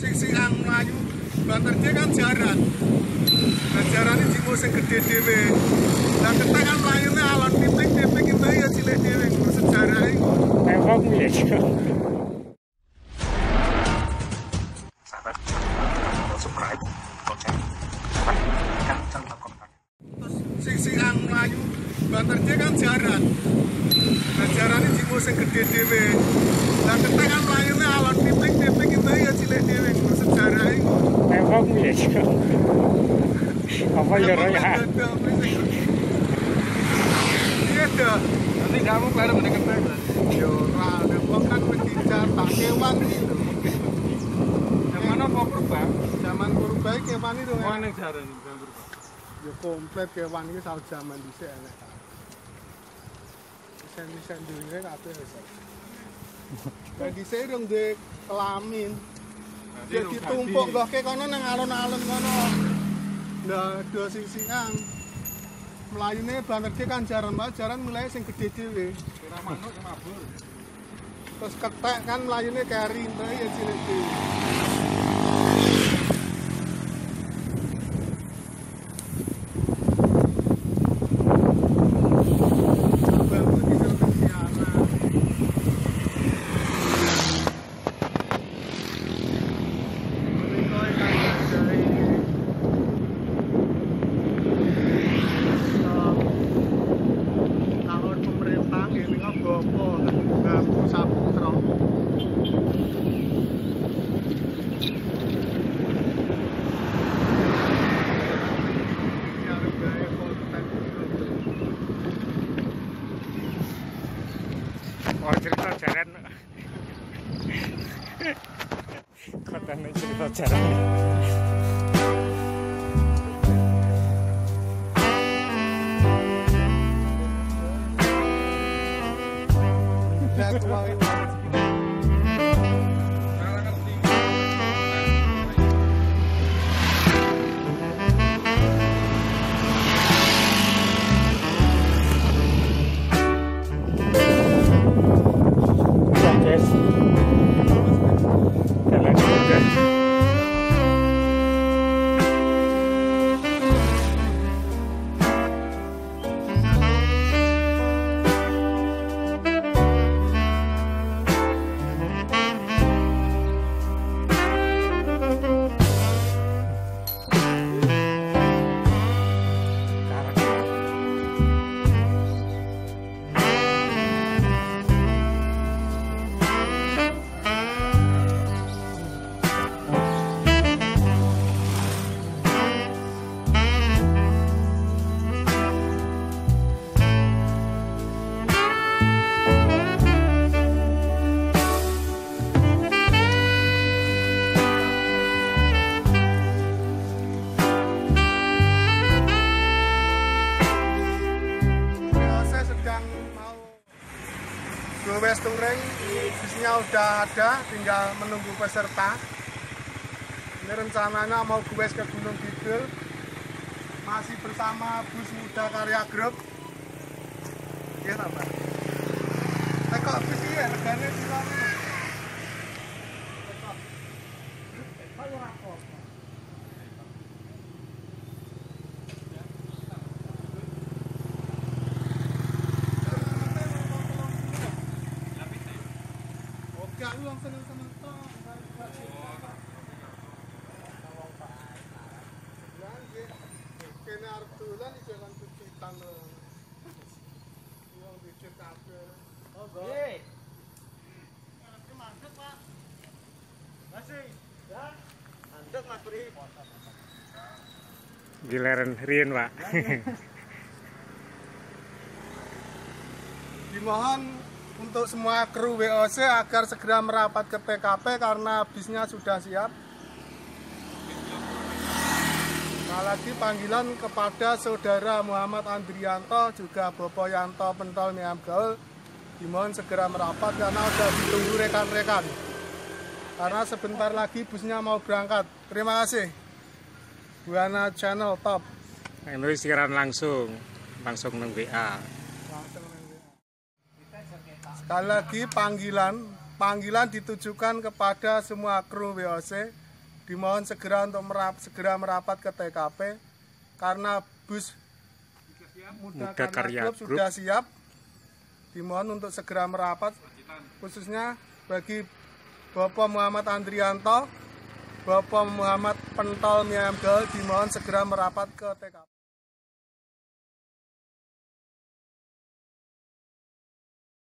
sing siang mlayu banter dia kan jaran. Nah jaran ini jimo sing gede dhewe lah ketek kan mlayune alon piping piping itu ya cilik dhewe bersejarah iku Tembok ya sing siang mlayu banter dia kan jaran. Nah jaran ini jimo sing gede dhewe lah ketek kan mlayune alon piping piping itu ya cilik dhewe bersejarah iku Tembok ya Apa ya ya? Iya dah. Nanti kamu kelar meneh ketek. Yo ora, nek wong kan wis dicatak kewan itu. Yang mana kok purba? Zaman purba kewan itu. Oh ning jaran zaman purba. Yo komplit kewan iki sak zaman dhisik enek. Sen-sen duwe kabeh wis. Lah dhisik rung duwe kelamin. Ya ditumpuk nggohke kono nang alun-alun kono. Lah do sing siang. Melayune banter ki kan jaran wae, jaran mulai sing gede dhewe. Ora manuk sing mabur. Terus ketek kan melayune keri, entek ya cilik dhewe. Oh cerita jaran Katanya cerita jaran sedang mau go west touring. Bisnya udah ada tinggal menunggu peserta. Ini rencananya mau go west ke Gunung Kidul. Masih bersama bus muda karya grup. Iya apa tekok bis iya regane piro Oke, aku langsung seneng toh. Kene arep dolan iki jalan picitan lho. Wong dicet kabeh. Monggo. Nggih. Arep mandek, Pak. Masih. Ya. Mandek Mas Pri. Giliran Rien pak Dimohon untuk semua kru WOC agar segera merapat ke TKP karena bisnya sudah siap. Nah, lagi panggilan kepada saudara Muhammad Andrianto juga Bopo Yanto Pentol Niam Gaul dimohon segera merapat karena sudah ditunggu rekan-rekan. Karena sebentar lagi busnya mau berangkat. Terima kasih. Buana Channel Top. Ini siaran langsung Langsung nang WA Sekali lagi panggilan, panggilan ditujukan kepada semua kru WOC dimohon segera untuk merap, segera merapat ke TKP karena bus Muda, Muda Karya Group sudah siap. Dimohon untuk segera merapat khususnya bagi Bapak Muhammad Andrianto, Bapak Muhammad Pentol Miamgal dimohon segera merapat ke TKP.